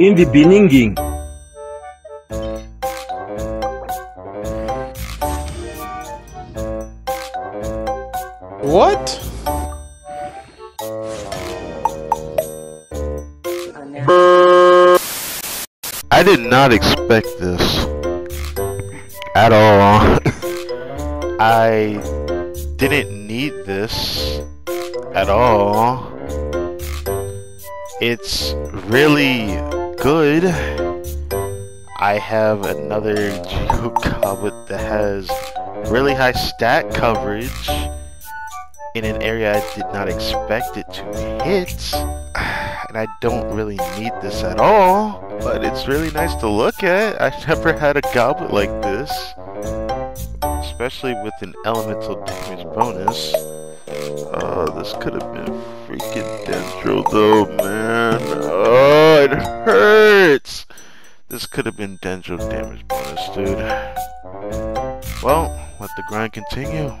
in the beginning. What? I did not expect this at all. I didn't need this at all. It's really good. I have another Geo Goblet that has really high stat coverage in an area I did not expect it to hit. And I don't really need this at all, but it's really nice to look at. I've never had a goblet like this, especially with an elemental damage bonus. Oh, this could have been freaking Dendro though, man. It hurts. This could have been Dendro damage bonus, dude. Well, let the grind continue.